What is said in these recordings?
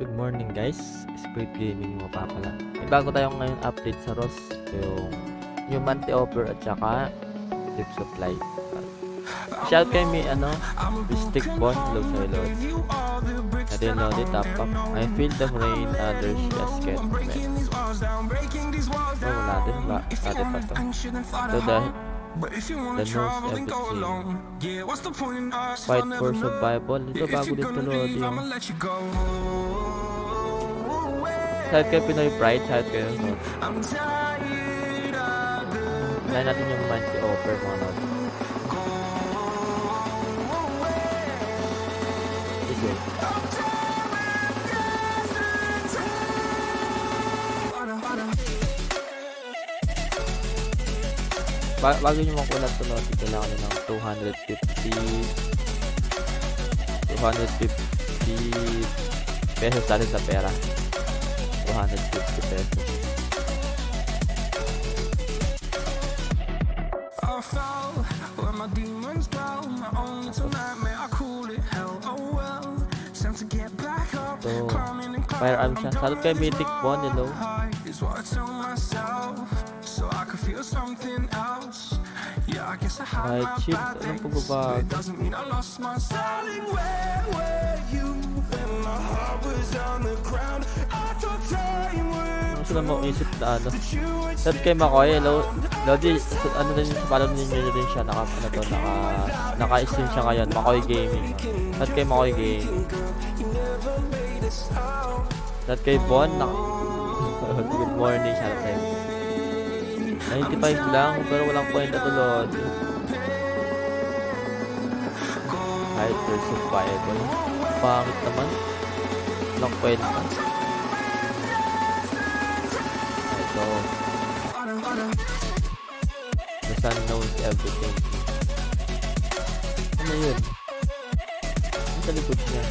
Good morning guys, Squid Gaming mo pa pala. May bago tayong ngayon update sa Ross, yung yung monthly offer at saka tip supply. Shout kay me, ano, Mystic Bond, low sa Lord. I didn't know the top up. I feel the rain, others just get wet. Oh, wala din ba? Dati pa to. So the, the knows everything. Fight for survival. Ito bago din to Lord yung Shout kay Pinoy Pride, shout kayo. No? Kaya natin yung monthly offer mga no? Ba bago nyo makuha to no, kailangan nyo ng 250 250 pesos natin sa pera. 250 pesos. My demons dwell. My own little nightmare, I call it hell. Oh well, time to get back up. Climbing and firearm siya. Salot kay Mythic Bond, hello. shit. bad Anong pagbabago? Ano sila maisip na ano? Salot kay Makoy, hello. Lodi, ano din, follow ninyo rin siya. Naka, ano to, naka, naka-stream siya ngayon. Makoy Gaming. Salot kay Makoy Gaming. Salot kay Bon, naka, good morning, shout out sa'yo. 95 lang, pero walang kwenta to, Lodi. Kahit there's survival. Pangit naman. Walang kwenta. Ito. The sun knows everything. Ano yun? Ano sa likod niya?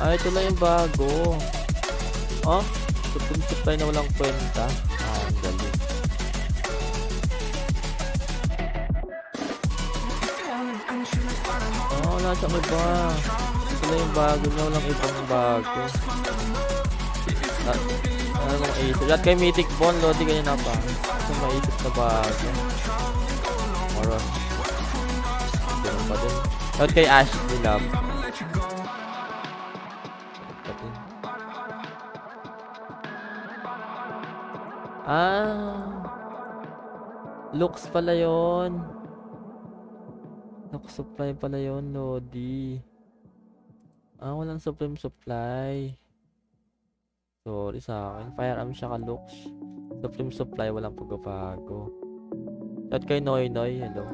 Ah, ito lang yung bago. Oh, tutun supply na walang kwenta. Ah, ang galing. Oh, wala siyang iba. Ito lang yung bago niya, walang ibang bago. Na, ano kung maisip? Lahat kay Mythic Bond, Lodi ganyan na pa. Ito maisip na bago. Moron. Ganun pa din. Lahat kay Ashley Love. Ah. Looks pala yon. Look supply pala yon, Lodi. Ah, walang supreme supply. Sorry sa akin. Firearm siya ka looks. Supreme supply, walang pagbabago. At kay Noy Noy, hello.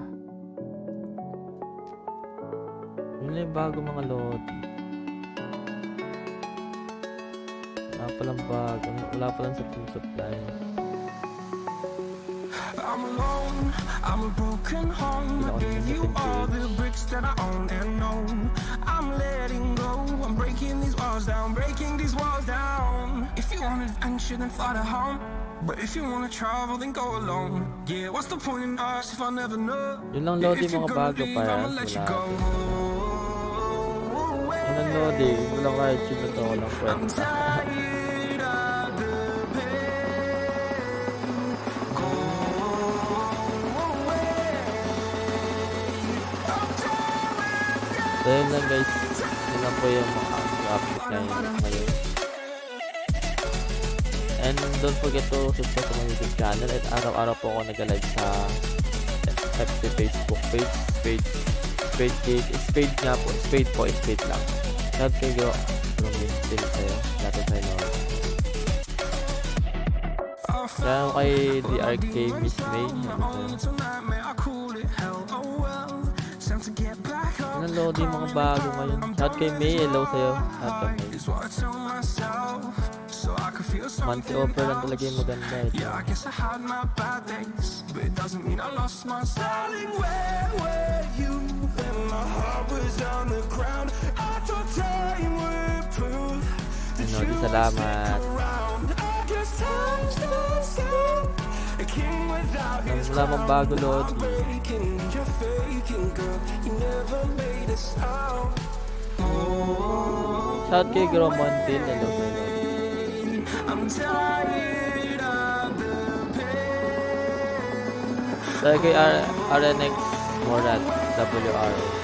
Lang yung bago mga Lodi. Wala palang bago. Wala palang supreme supply. I'm alone, I'm a broken home. I gave you all the bricks that I own and know I'm letting go, I'm breaking these walls down, breaking these walls down. If you want adventure, then fly to home. But if you wanna travel, then go alone. Yeah, what's the point in us if I never know? Yun lang Yeah, Lodi if you're mga bago pa yan. I'ma let you Wala. lang Lodi. Walang kahit yun na to. Walang I'm kwenta. So yun lang guys. Yun lang po yung mga update ngayon. ngayon. And don't forget to subscribe to my YouTube channel at araw-araw po ako nag-live sa FB Facebook page, page, page page, spade nga po, spade po, spade lang. Shout kayo, promise still sa'yo, dati sa'yo Lord. Kaya kay DRK Miss May, ano. Ano Lodi mga bago ngayon. Shout kay May, hello sa'yo. Shout kay May. Monthly offer lang talaga yung maganda ito. Yeah, I guess I had my bad days, but it doesn't mean I lost my styling. Where were you when my heart was on the ground? I thought time would prove that Ano, you di would stick around. I guess time made a sound. Oh, Shout kay Gromontin. Hello, hello. I'm tired of the pain. Shout kay R RNX Morat. WR.